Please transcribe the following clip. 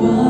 Whoa.